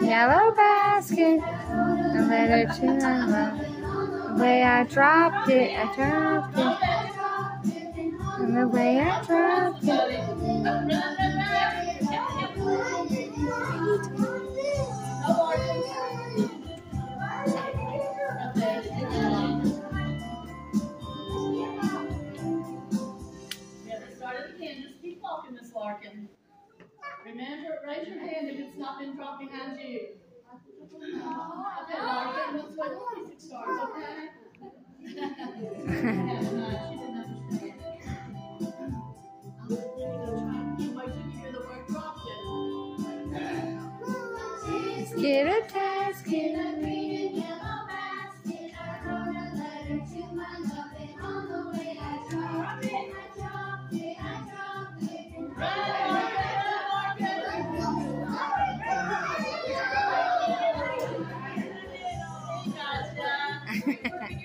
Yellow basket, the letter to. The way I dropped it, I dropped it. And the way I dropped it. Larkin. Remember, raise your hand if it's not been dropped behind you. Okay, Larkin, let's wait till music starts, okay? She didn't understand. You hear the word dropped it. Let's get a Gotcha.